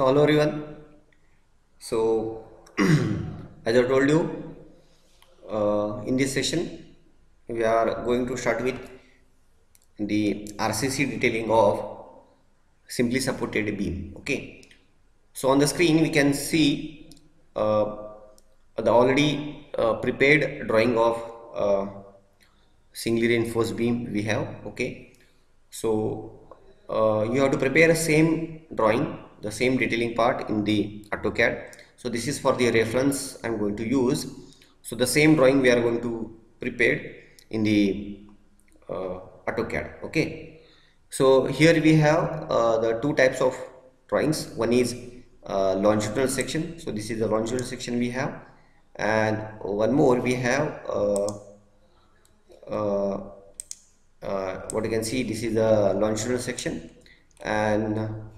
So hello everyone. So as I told you uh, in this session we are going to start with the RCC detailing of simply supported beam. Okay. So on the screen we can see uh, the already uh, prepared drawing of uh, singly reinforced beam we have. Okay. So uh, you have to prepare a same drawing the same detailing part in the AutoCAD. So this is for the reference I'm going to use. So the same drawing we are going to prepare in the uh, AutoCAD okay? So here we have uh, the two types of drawings. One is uh, longitudinal section. So this is the longitudinal section we have. And one more we have uh, uh, uh, what you can see this is the longitudinal section. And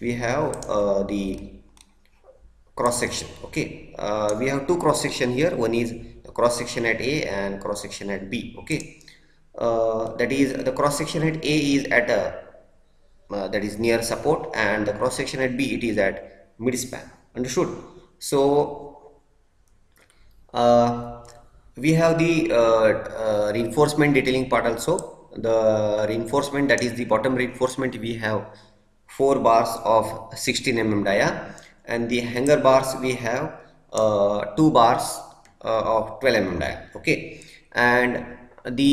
we have uh, the cross section. Okay uh, we have two cross section here. One is cross section at A and cross section at B. Okay uh, that is the cross section at A is at a uh, that is near support and the cross section at B it is at mid span. Understood? So uh, we have the uh, reinforcement detailing part also. The reinforcement that is the bottom reinforcement we have four bars of 16 mm dia. And the hanger bars we have uh, two bars uh, of 12 mm dia. Okay? And the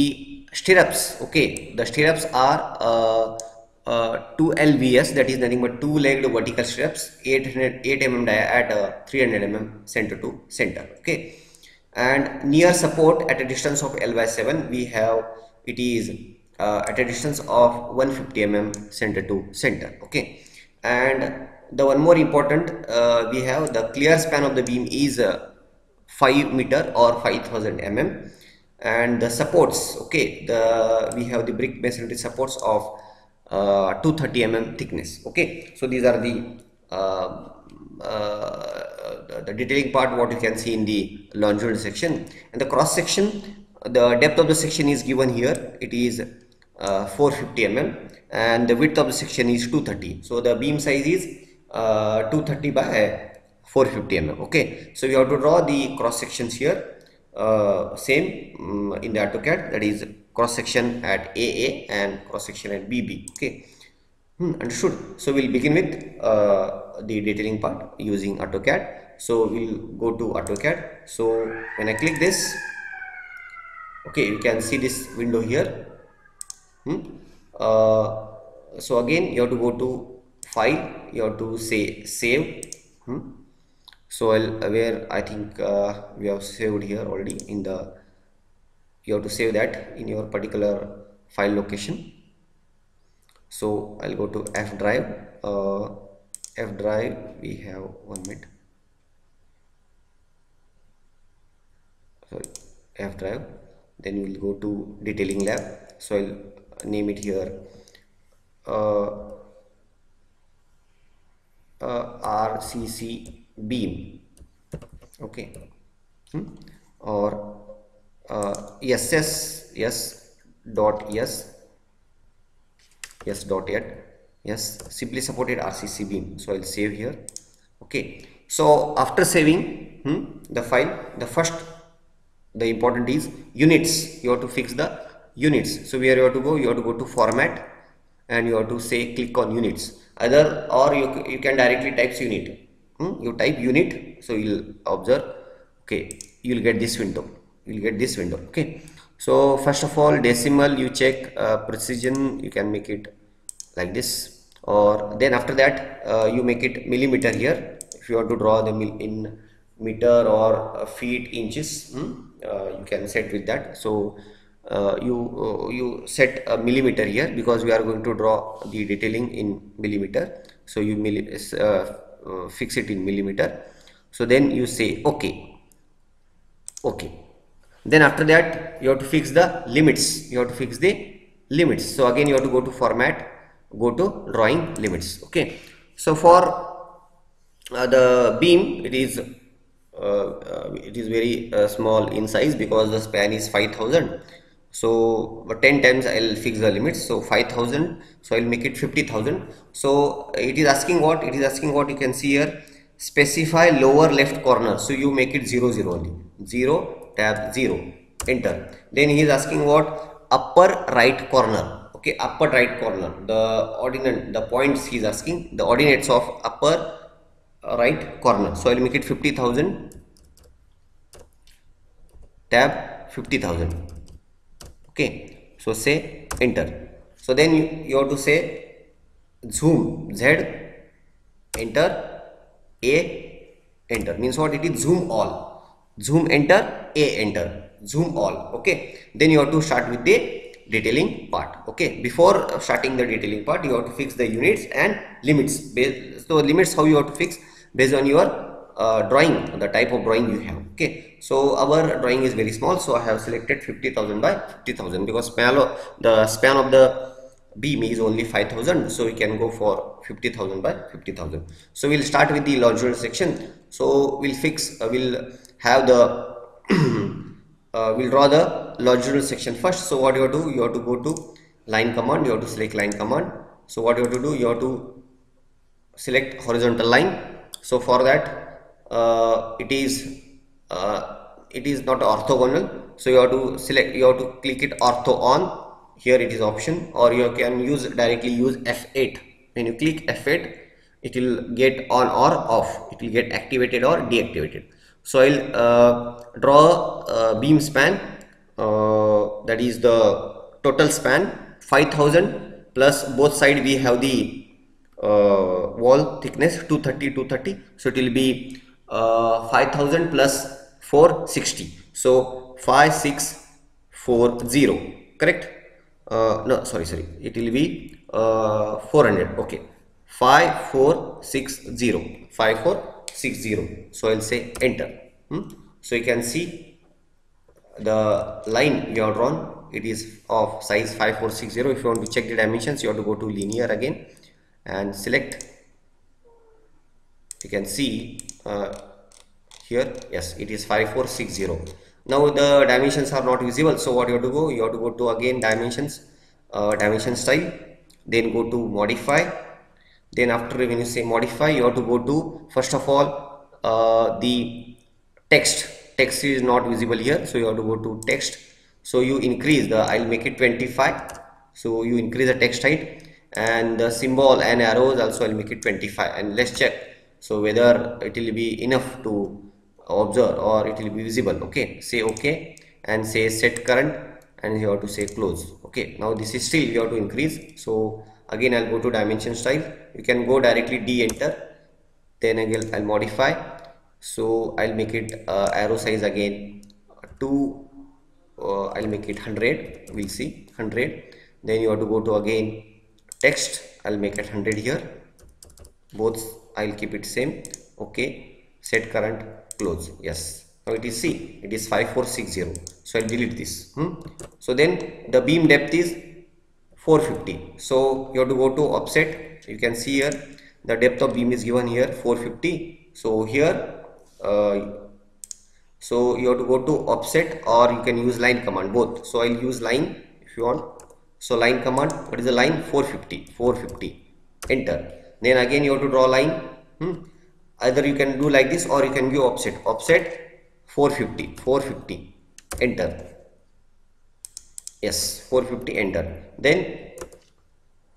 stirrups okay? The stirrups are uh, uh, 2 LVS that is nothing but two legged vertical stirrups 800 8 mm dia at uh, 300 mm center to center okay? And near support at a distance of L by 7 we have it is uh, at a distance of 150 mm center to center okay? And the one more important uh, we have the clear span of the beam is uh, 5 meter or 5000 mm. And the supports okay? The we have the brick masonry supports of uh, 230 mm thickness okay? So these are the uh, uh, the, the detailing part what you can see in the longitudinal section. And the cross section the depth of the section is given here. It is 450 mm and the width of the section is 230 so the beam size is uh, 230 by 450 mm okay? So you have to draw the cross sections here uh, same um, in the AutoCAD that is cross section at AA and cross section at BB okay? Hmm, understood. So we'll begin with uh, the detailing part using AutoCAD. So we'll go to AutoCAD. So when I click this okay you can see this window here hmm? uh, so again you have to go to file you have to say save. Hmm? so I'll, where I think uh, we have saved here already in the you have to save that in your particular file location. So I'll go to F drive. Uh, F drive we have one minute. Sorry F drive. Then we'll go to detailing lab. So I'll name it here. Uh, uh, RCC beam. Okay. Hmm? or uh, SS yes dot yes yes dot yet yes simply supported RCC beam. So I'll save here. Okay. So after saving hmm, the file the first the important is units. You have to fix the units. So where you have to go you have to go to format and you have to say click on units. Either or you, you can directly type unit. Hmm? you type unit so you'll observe okay you'll get this window. You'll get this window okay? So first of all decimal you check uh, precision you can make it like this. Or then after that uh, you make it millimeter here. If you want to draw the mil in meter or uh, feet inches hmm? Uh, you can set with that. So uh, you uh, you set a millimeter here because we are going to draw the detailing in millimeter. So you milli uh, fix it in millimeter. So then you say okay. Okay. Then after that you have to fix the limits. You have to fix the limits. So again you have to go to format go to drawing limits. Okay. So for uh, the beam it is uh, uh, it is very small in size because the span is 5000 so uh, 10 times I'll fix the limits so 5000 so I'll make it 50,000 so it is asking what? It is asking what you can see here. Specify lower left corner. So you make it 0 0 only. 0 tab 0 enter. Then he is asking what? Upper right corner. Okay upper right corner. The ordinate the points he is asking the ordinates of upper uh, right corner. So I'll make it 50,000 tab 50,000 okay so say enter. So then you, you have to say zoom z enter a enter. Means what it is? Zoom all. Zoom enter a enter. Zoom all. Okay then you have to start with the detailing part. Okay before starting the detailing part you have to fix the units and limits. So limits how you have to fix based on your uh, drawing the type of drawing you have. Okay so our drawing is very small so i have selected 50000 by 50000 because span of the span of the beam is only 5000 so we can go for 50000 by 50000 so we'll start with the longitudinal section. So we'll fix uh, we'll have the uh, we'll draw the longitudinal section first. So what you have to do you have to go to line command you have to select line command. So what you have to do you have to select horizontal line. So for that uh, it is it is not orthogonal so you have to select you have to click it ortho on. Here it is option or you can use directly use F8 when you click F8 it will get on or off. It will get activated or deactivated. So I'll uh, draw a beam span uh, that is the total span 5000 plus both side we have the uh, wall thickness 230 230 so it will be uh, 5000 plus 460 so 5640 correct? Uh, no sorry sorry. It will be uh, 400 okay. 5460 5460 so I'll say enter. Hmm? so you can see the line you have drawn. It is of size 5460 if you want to check the dimensions you have to go to linear again and select. You can see uh, here. Yes it is 5460 now the dimensions are not visible. So what you have to go you have to go to again dimensions uh, dimension style then go to modify then after when you say modify you have to go to first of all uh, the text. Text is not visible here so you have to go to text. So you increase the i'll make it 25 so you increase the text height and the symbol and arrows also i'll make it 25 and let's check. So whether it will be enough to observe or it will be visible okay? Say okay and say set current and you have to say close okay? Now this is still you have to increase. So again i'll go to dimension style. You can go directly d enter. Then again i'll modify. So i'll make it uh, arrow size again to uh, i'll make it 100 we'll see 100 then you have to go to again text. I'll make it 100 here. Both i'll keep it same okay? Set current close. Yes. Now it is see it is 5460 so i'll delete this. Hmm? so then the beam depth is 450 so you have to go to offset. You can see here the depth of beam is given here 450 so here uh, so you have to go to offset or you can use line command both. So i'll use line if you want. So line command what is the line? 450 450 enter. Then again you have to draw line. Hmm? Either you can do like this or you can give offset. Offset 450 450 enter. Yes 450 enter. Then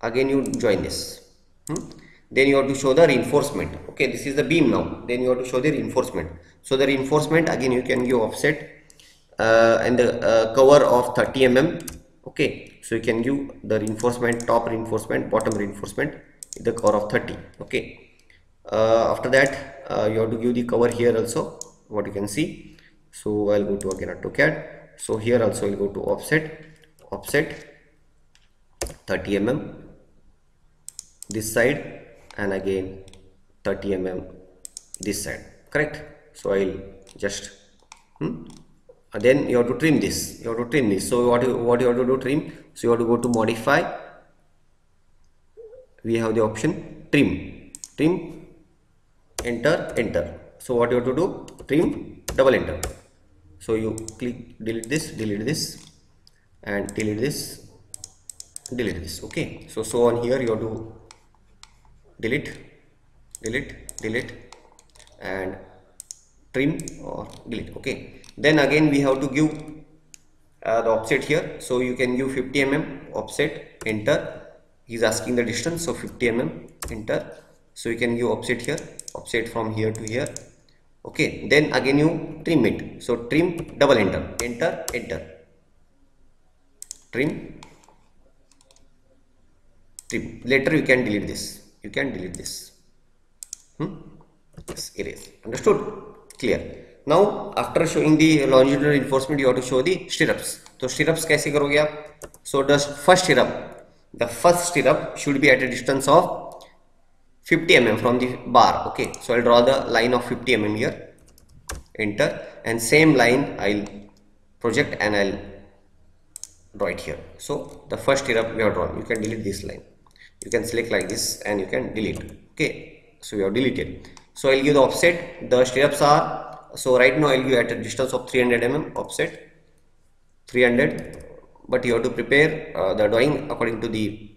again you join this. Hmm? then you have to show the reinforcement. Okay this is the beam now. Then you have to show the reinforcement. So the reinforcement again you can give offset uh, and the uh, cover of 30 mm okay so you can give the reinforcement top reinforcement bottom reinforcement the cover of 30 okay after that uh, you have to give the cover here also what you can see. So I'll go to again AutoCAD. So here also I'll go to offset offset 30 mm this side and again 30 mm this side correct? So I'll just hmm? then you have to trim this you have to trim this. So what you, what you have to do trim? So you have to go to modify. We have the option trim trim enter enter. So what you have to do? Trim double enter. So you click delete this delete this and delete this delete this. Okay. So so on here you have to delete delete delete and trim or delete. Okay. Then again we have to give uh, the offset here. So you can give 50 mm offset enter. He's asking the distance. So 50 mm enter so you can give offset here offset from here to here. Okay then again you trim it. So trim double enter. Enter enter. Trim trim. Later you can delete this. You can delete this. Hmm? yes erase. Understood? Clear. Now after showing the longitudinal reinforcement you have to show the stirrups. So stirrups kaise karoge aap so the first stirrup. The first stirrup should be at a distance of 50 mm from the bar okay? So i'll draw the line of 50 mm here. Enter. And same line i'll project and i'll draw it here. So the first stirrup we have drawn. You can delete this line. You can select like this and you can delete okay? So we have deleted. So i'll give the offset. The stirrups are so right now i'll give at a distance of 300 mm offset. 300 but you have to prepare uh, the drawing according to the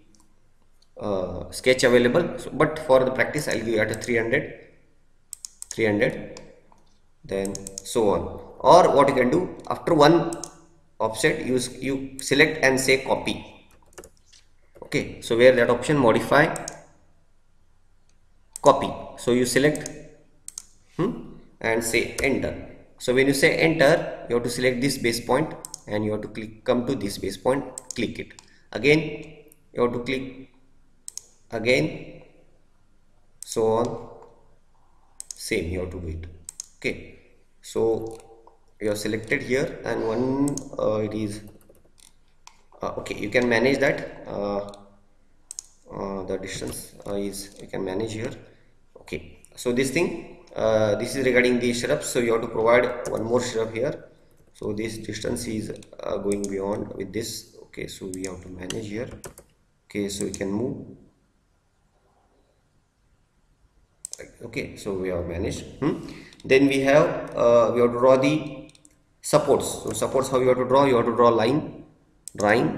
uh, sketch available. So, but for the practice i'll give at a 300 300 then so on. Or what you can do after one offset you you select and say copy. Okay so where that option modify copy. So you select hmm, and say enter. So when you say enter you have to select this base point and you have to click come to this base point click it. Again you have to click again. So on. Same you have to do it okay. So you have selected here and one uh, it is uh, okay you can manage that. Uh, uh the distance uh, is you can manage here. Okay. So this thing uh, this is regarding the stirrups so you have to provide one more stirrup here. So this distance is going beyond with this. Okay. So we have to manage here. Okay. So we can move okay so we have managed. Hmm? then we have uh, we have to draw the supports. So supports how you have to draw? You have to draw line drawing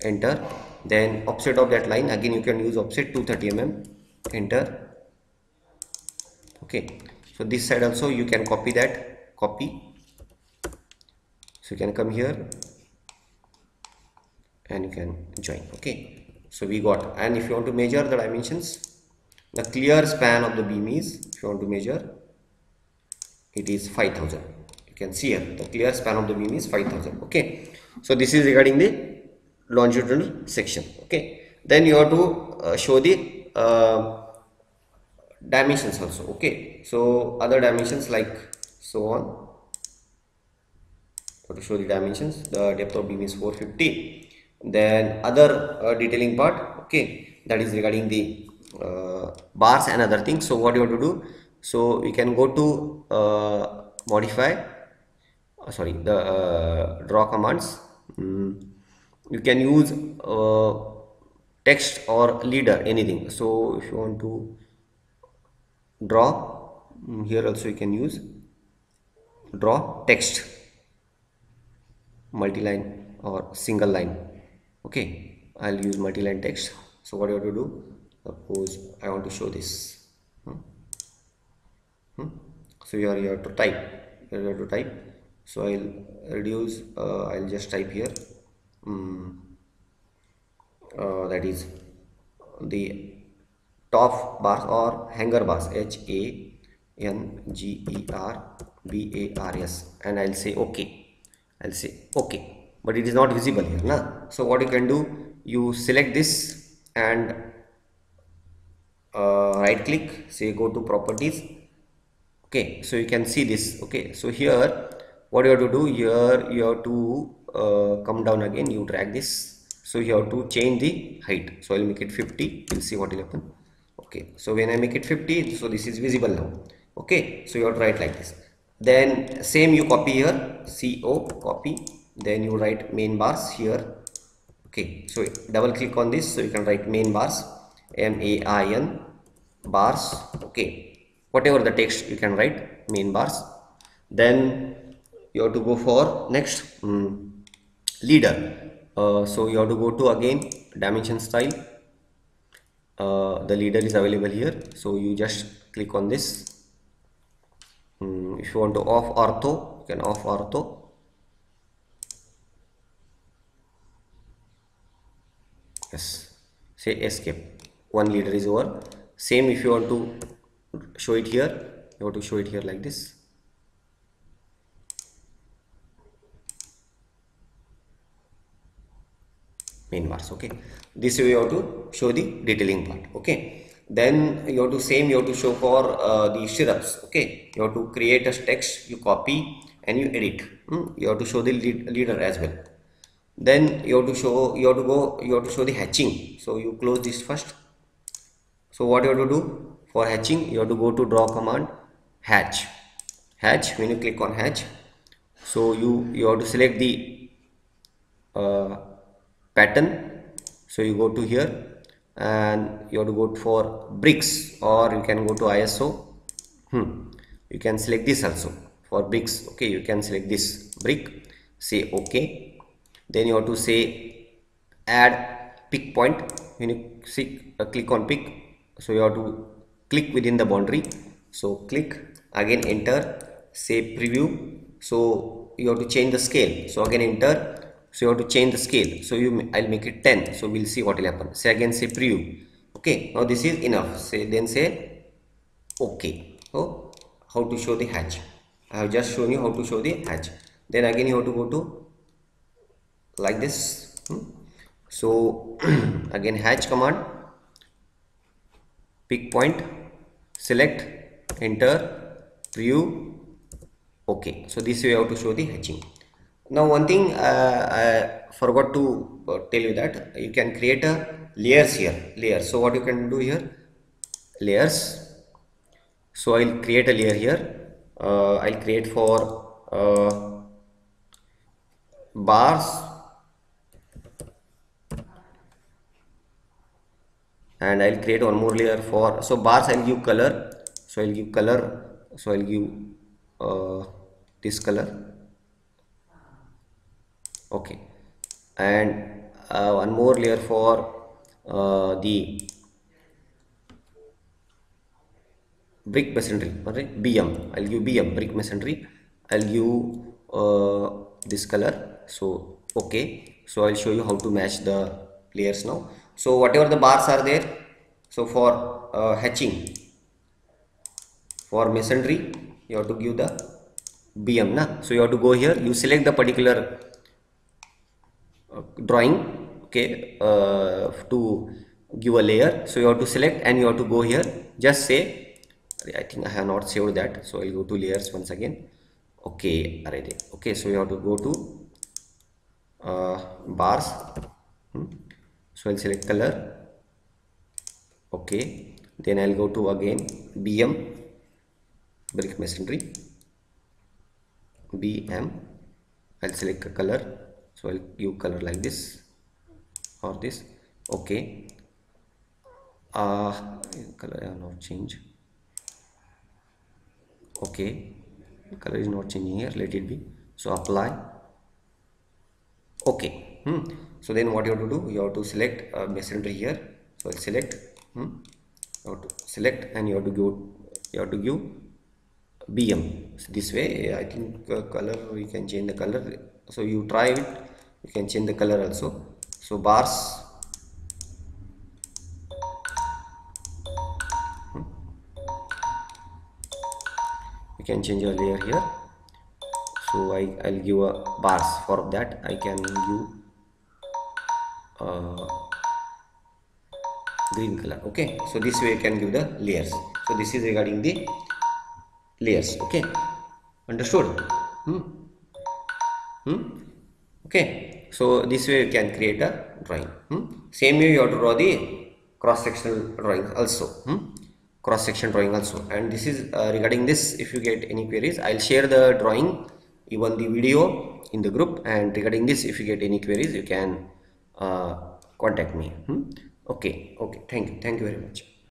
enter then offset of that line. Again you can use offset 230 mm enter. Okay so this side also you can copy that copy. So you can come here and you can join. Okay so we got. And if you want to measure the dimensions the clear span of the beam is if you want to measure. It is 5000 you can see here the clear span of the beam is 5000 okay. So this is regarding the longitudinal section. Okay. Then you have to uh, show the uh, dimensions also. Okay. So other dimensions like so on. To show the dimensions. The depth of beam is 450 then other uh, detailing part. Okay. That is regarding the bars and other things. So what you have to do? So we can go to uh, modify uh, sorry the uh, draw commands. Mm, you can use uh, text or leader anything. So if you want to draw mm, here also you can use. Draw text. Multi-line or single line. Okay. I'll use multi-line text. So what you have to do suppose I want to show this. Hmm? Hmm? so here you have to type. Here you have to type. So I'll reduce uh, I'll just type here. Um, uh, that is the top bars or hanger bars. H A N G E R B A R S. And I'll say OK. I'll say OK. But it is not visible here na? So what you can do you select this and uh, right click say go to properties. Okay so you can see this okay? So here what you have to do here you have to uh, come down again you drag this. So you have to change the height. So i'll make it 50 we'll see what will happen. Okay so when i make it 50 so this is visible now. Okay so you have to write like this. Then same you copy here co copy. Then you write main bars here. Okay so double click on this so you can write main bars m-a-i-n bars okay. Whatever the text you can write main bars. Then you have to go for next um, leader. Uh, so you have to go to again dimension style. Uh, the leader is available here. So you just click on this. Um, if you want to off ortho you can off ortho. Yes. Say escape one leader is over. Same if you want to show it here. You have to show it here like this. Main bars okay. This way you have to show the detailing part okay. Then you have to same you have to show for uh, the stirrups okay. You have to create a text you copy and you edit. Hmm? you have to show the lead, leader as well. Then you have to show you have to go you have to show the hatching. So you close this first so what you have to do for hatching you have to go to draw command hatch. Hatch when you click on hatch so you you have to select the uh, pattern. So you go to here and you have to go for bricks or you can go to ISO hmm. you can select this also for bricks. Okay you can select this brick say okay. Then you have to say add pick point. When you see, uh, click on pick so you have to click within the boundary. So click again enter say preview. So you have to change the scale. So again enter. So you have to change the scale. So you i'll make it 10 so we'll see what will happen. Say again say preview. Okay now this is enough. Say then say okay. So how to show the hatch? I have just shown you how to show the hatch. Then again you have to go to like this. Hmm? so again hatch command pick point select enter preview. Okay so this way have to show the hatching. Now one thing uh, I forgot to uh, tell you that you can create a layers here layers. So what you can do here? Layers. So I'll create a layer here. Uh, I'll create for uh, bars and I'll create one more layer for so bars I'll give color so I'll give color so I'll give uh, this color. Okay. And uh, one more layer for uh, the brick masonry right bm i'll give bm brick masonry. I'll give uh, this color. So okay. So i'll show you how to match the layers now so whatever the bars are there so for uh, hatching for masonry you have to give the bm na? So you have to go here you select the particular drawing okay uh, to give a layer. So you have to select and you have to go here. Just say I think I have not saved that so I'll go to layers once again. Okay alright okay so you have to go to uh, bars. Hmm. So I'll select color. Okay. Then I'll go to again BM brick masonry. BM I'll select a color. So I'll give color like this or this. Okay. Uh color I have not changed. Okay. Color is not changing here. Let it be. So apply. Okay. Hmm. So then what you have to do? You have to select uh, masonry here. So select hmm. you have to select and you have to go you have to give BM so this way I think uh, color we can change the color. So you try it you can change the color also. So bars hmm. you can change your layer here. So I, I'll give a bars for that. I can give uh, green color okay so this way you can give the layers so this is regarding the layers okay understood hmm? Hmm? okay so this way you can create a drawing hmm? same way you have to draw the cross sectional drawing also hmm? cross section drawing also and this is uh, regarding this if you get any queries i'll share the drawing even the video in the group and regarding this if you get any queries you can contact me. Hmm? okay okay. Thank you. Thank you very much